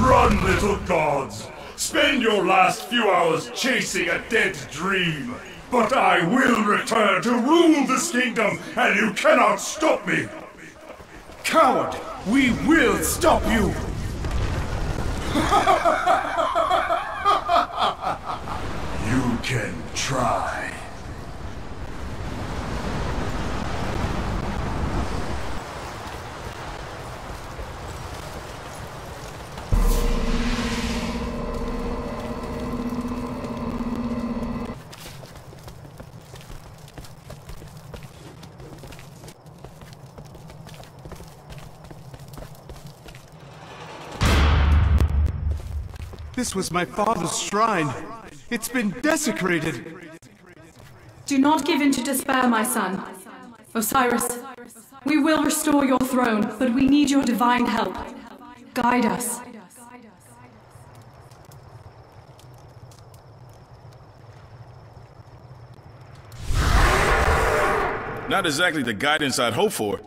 Run, little gods! Spend your last few hours chasing a dead dream! But I will return to rule this kingdom, and you cannot stop me! Coward! We will stop you! you can try. This was my father's shrine. It's been desecrated. Do not give in to despair, my son. Osiris, we will restore your throne, but we need your divine help. Guide us. Not exactly the guidance I'd hope for.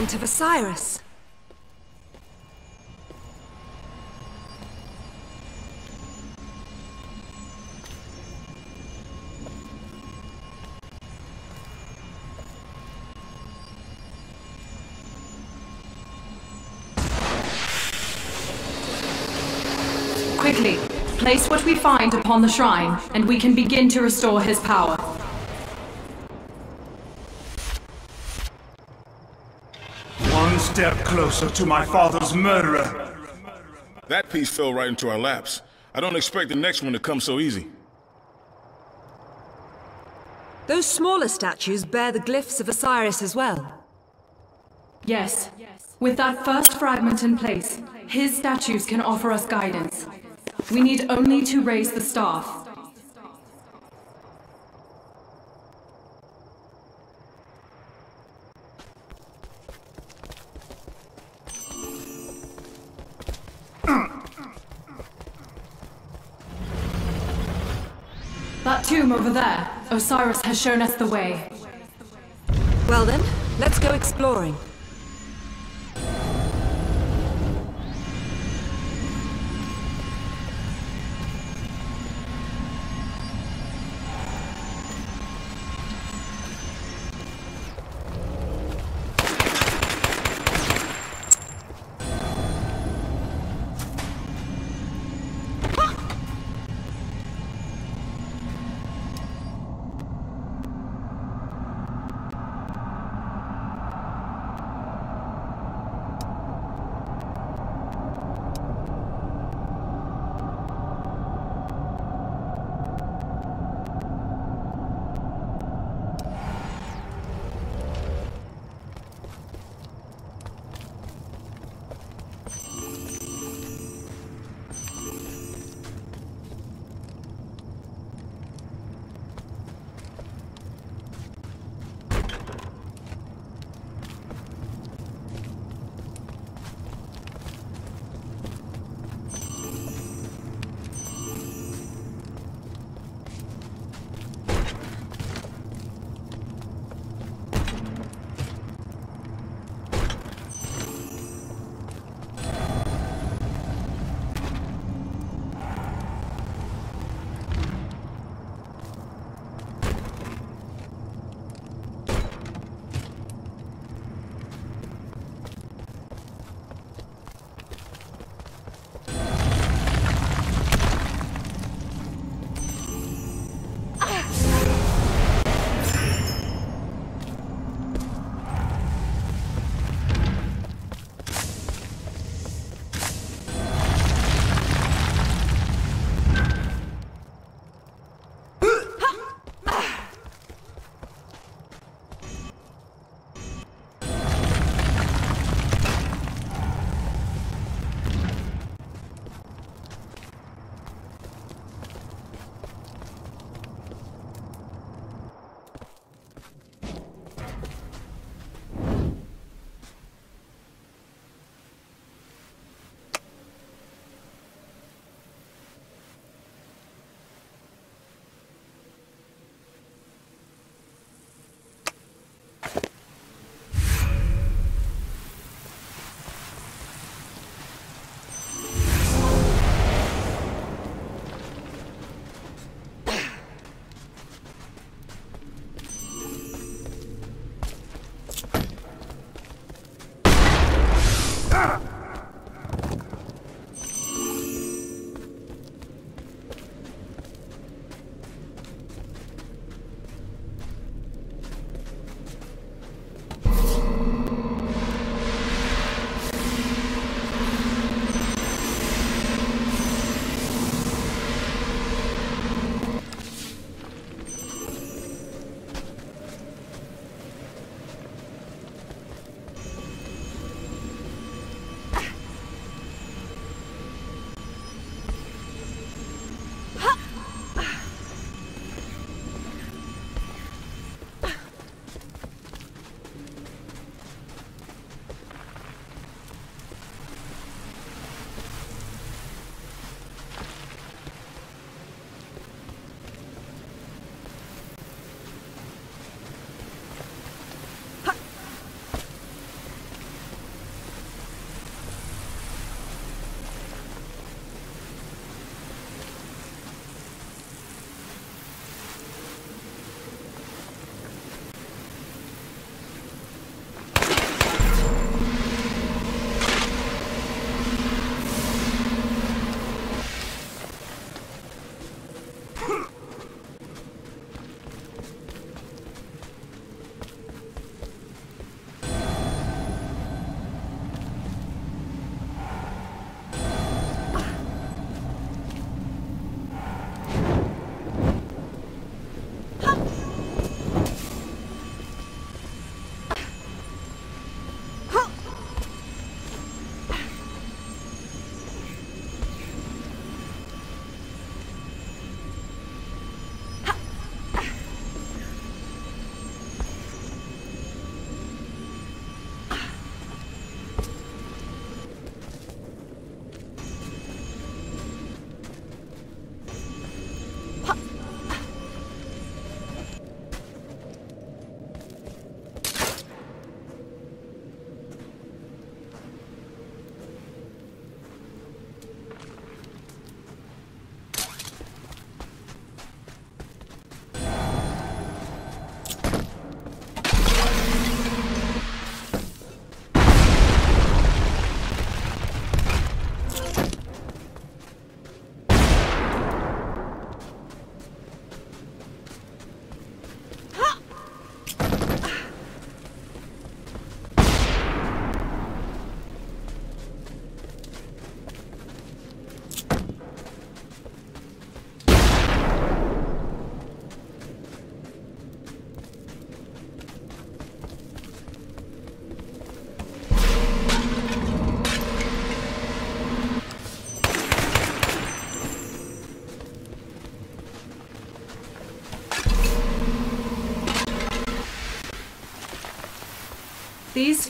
Fragment of Osiris. Quickly, place what we find upon the shrine, and we can begin to restore his power. One step closer to my father's murderer. That piece fell right into our laps. I don't expect the next one to come so easy. Those smaller statues bear the glyphs of Osiris as well. Yes. With that first fragment in place, his statues can offer us guidance. We need only to raise the staff. That tomb over there, Osiris has shown us the way. Well then, let's go exploring.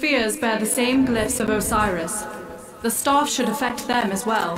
Spheres bear the same glyphs of Osiris. The staff should affect them as well.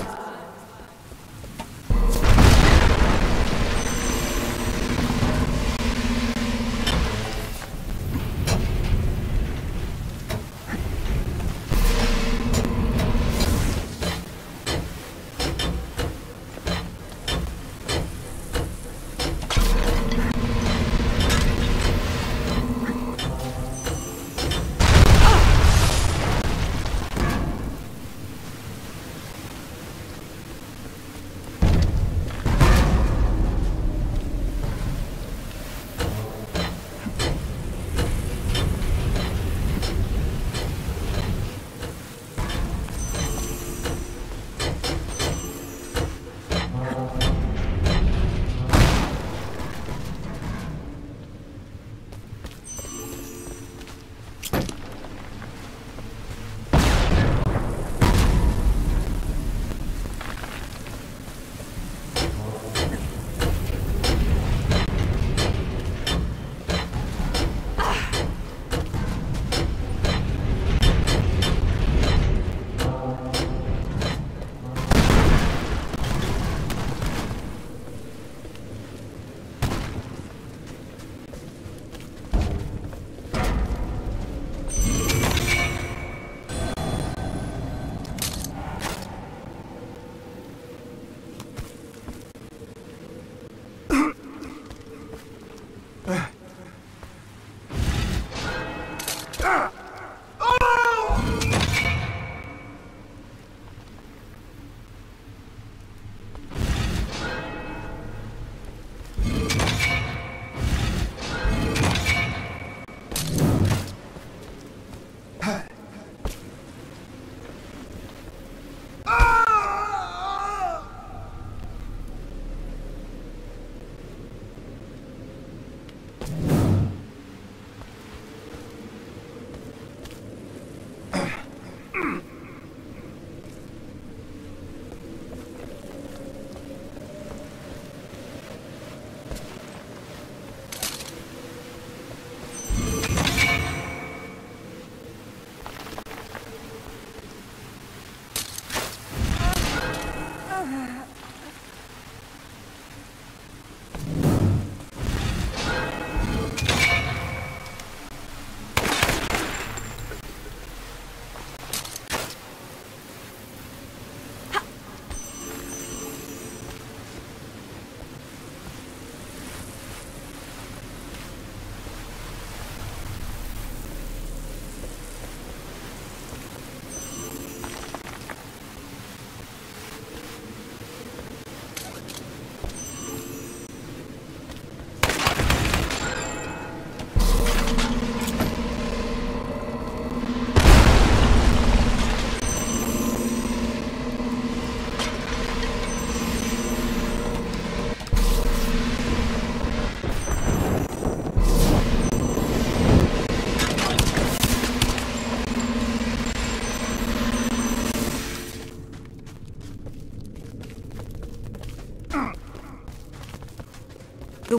The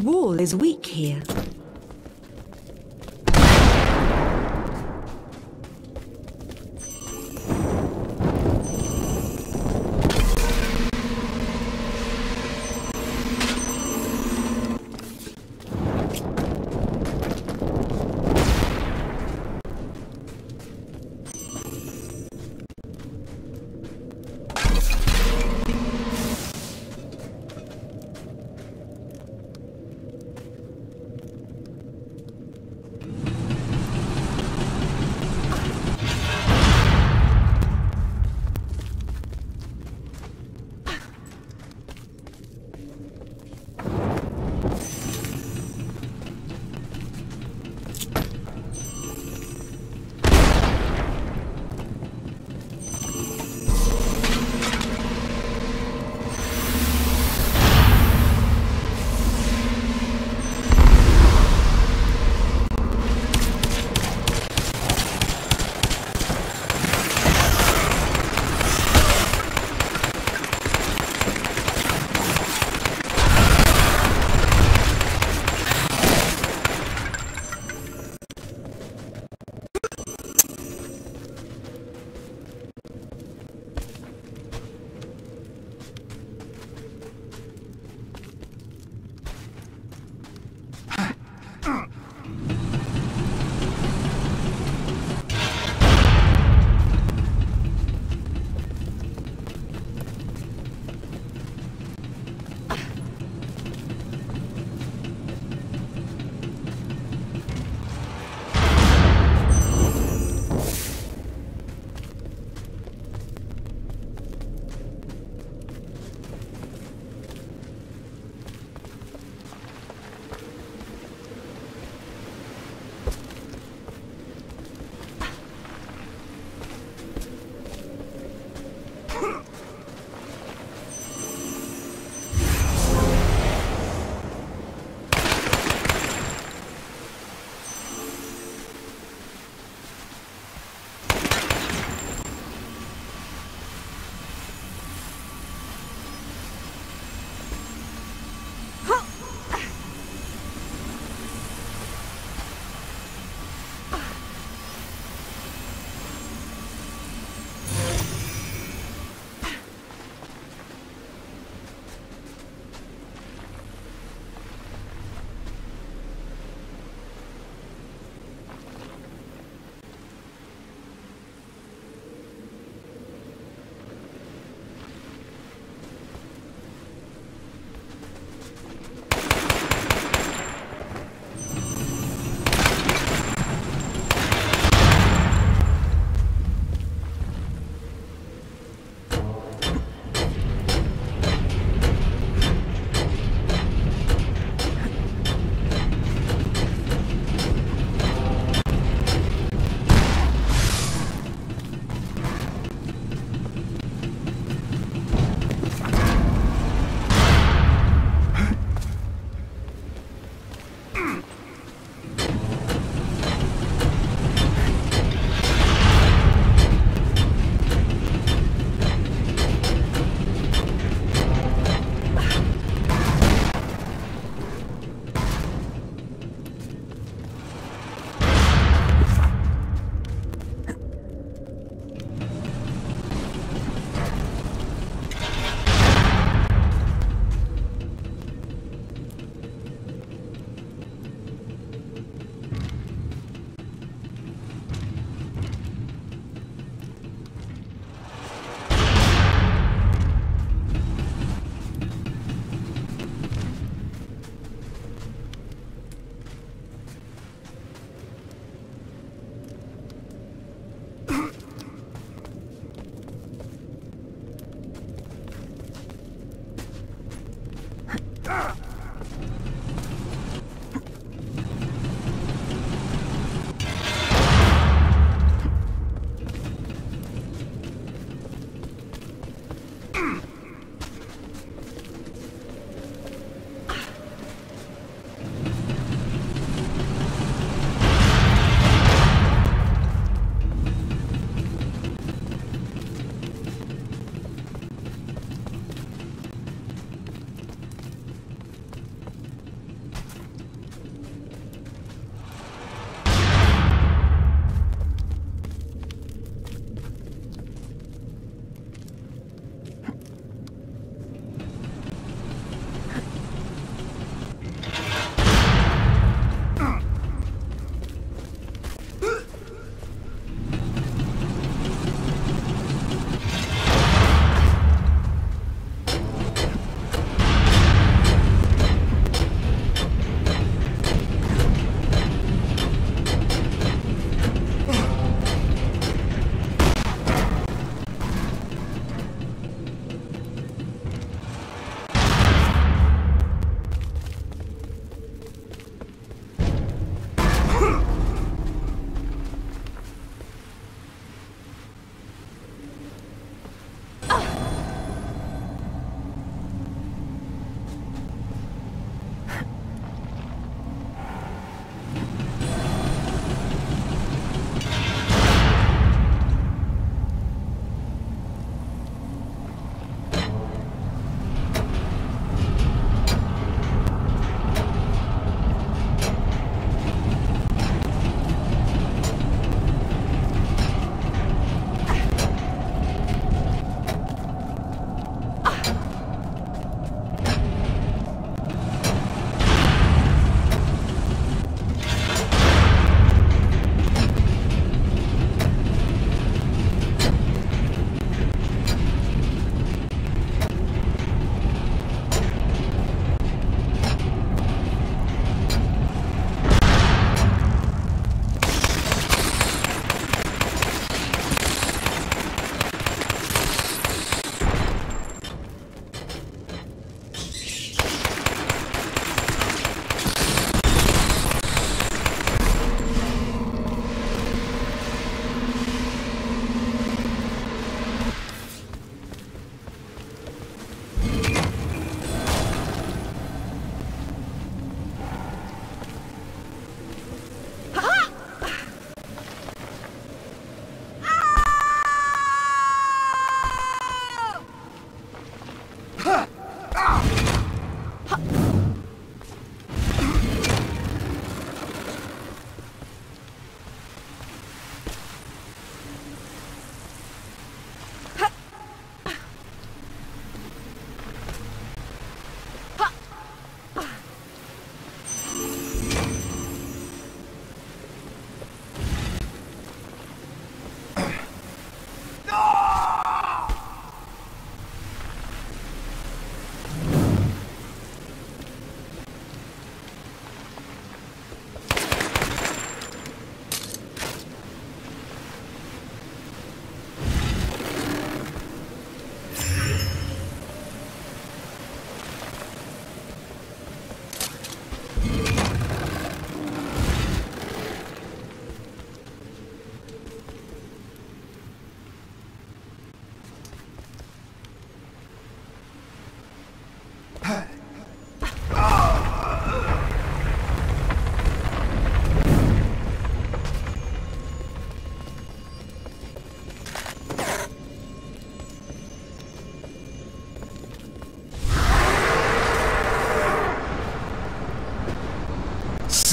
wall is weak here.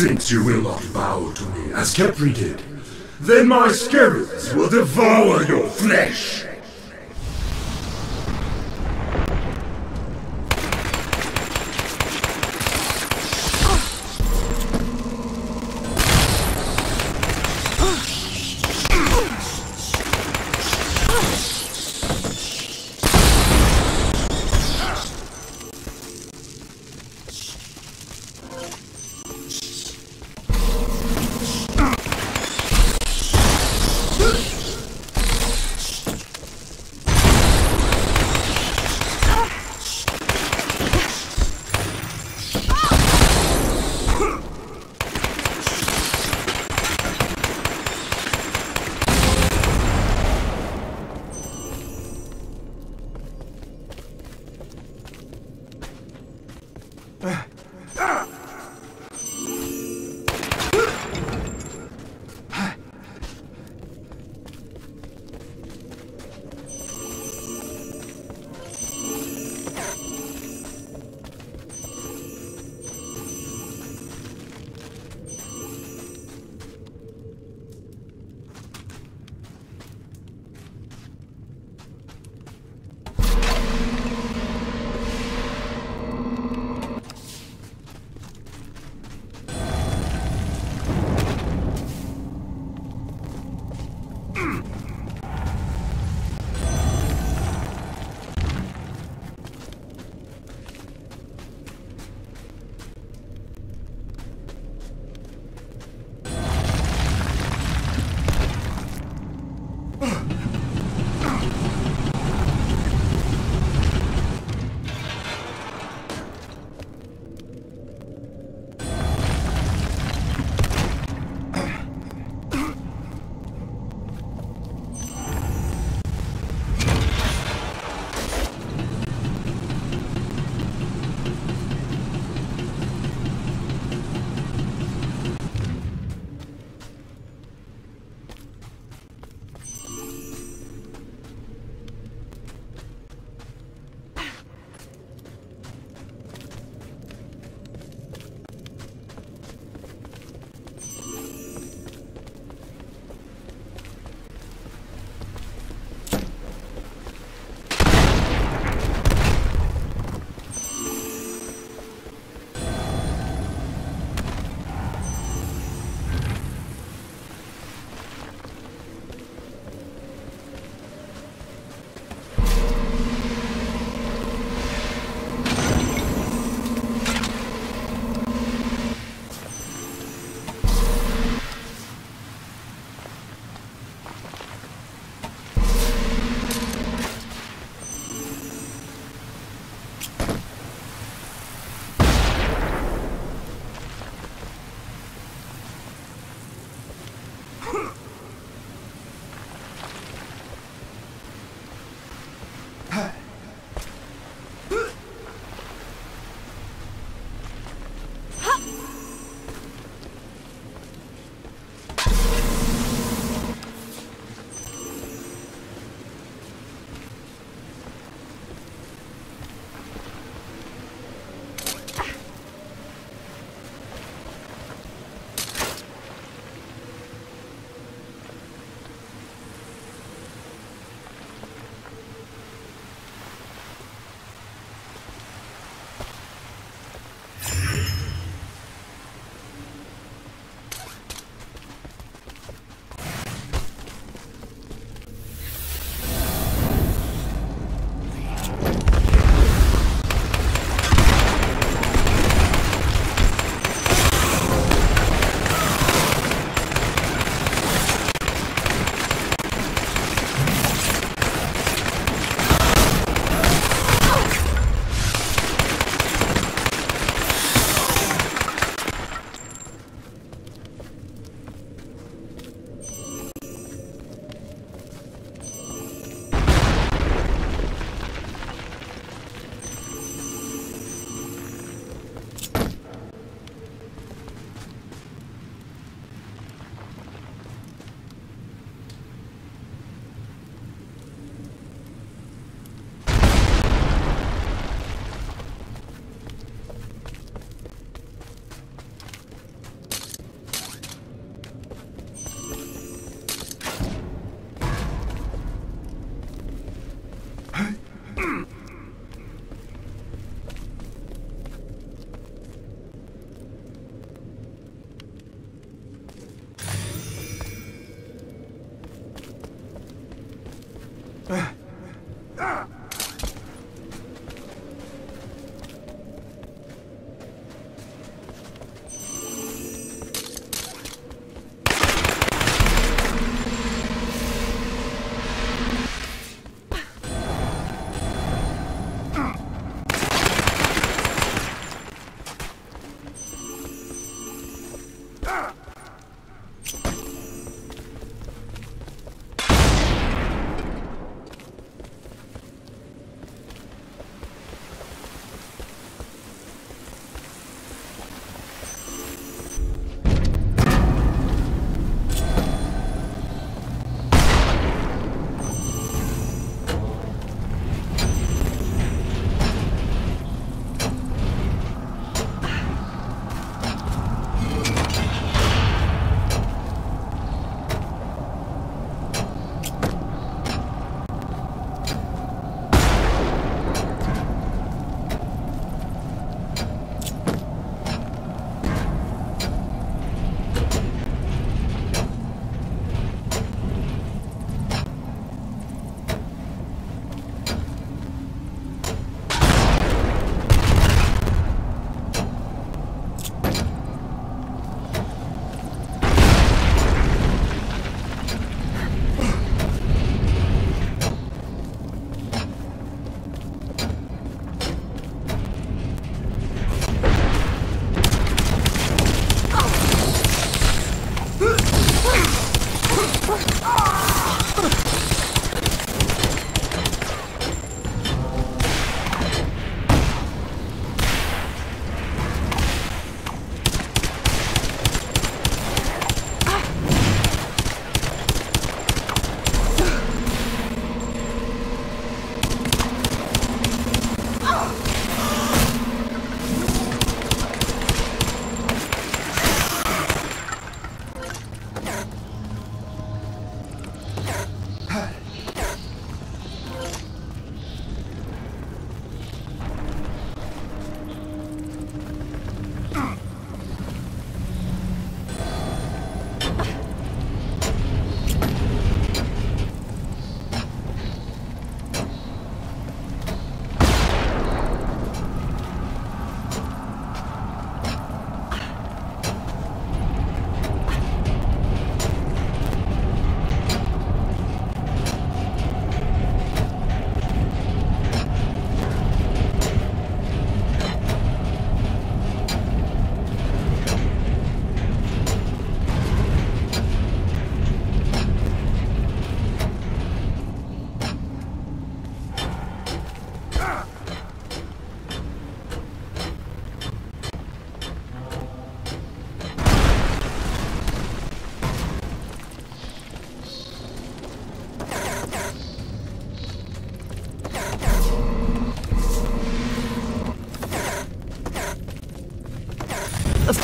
Since you will not bow to me as Khepri did, then my scarabs will devour your flesh.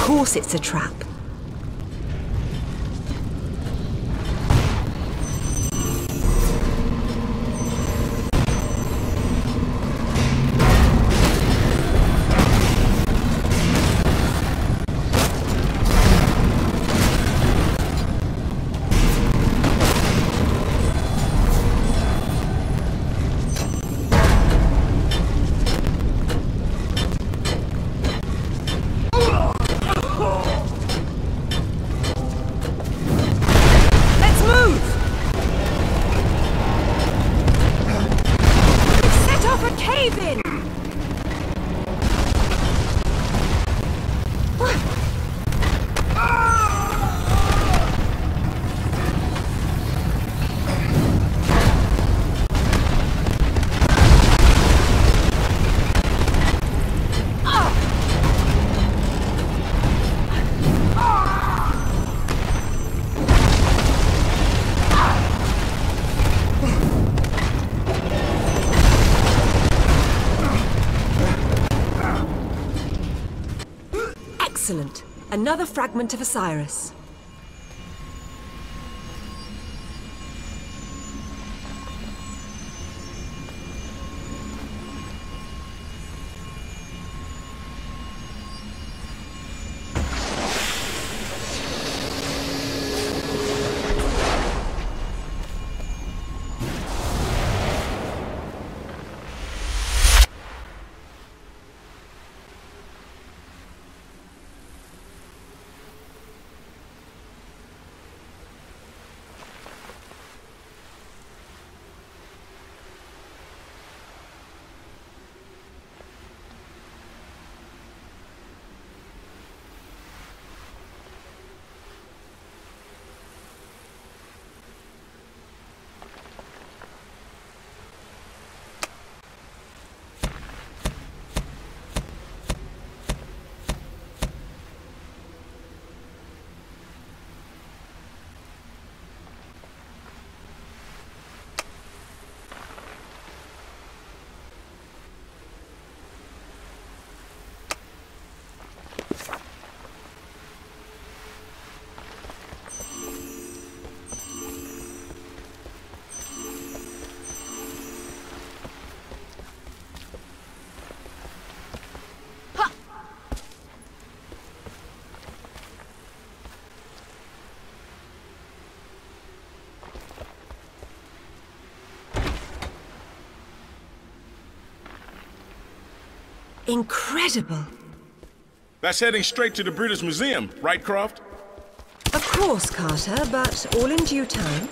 Course it's a trap. Another fragment of Osiris. Incredible. That's heading straight to the British Museum, right, Croft? Of course, Carter, but all in due time.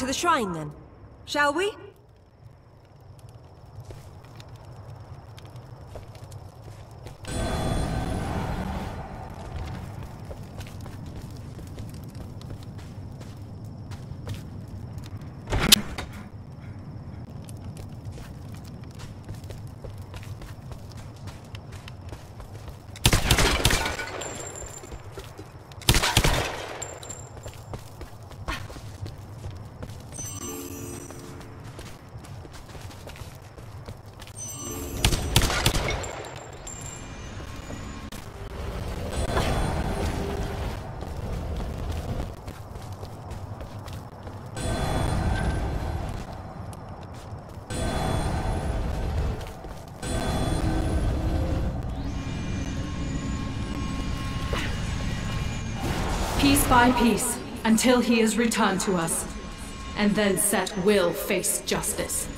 To the shrine then. Shall we? Piece by piece until he is returned to us. And then Set will face justice.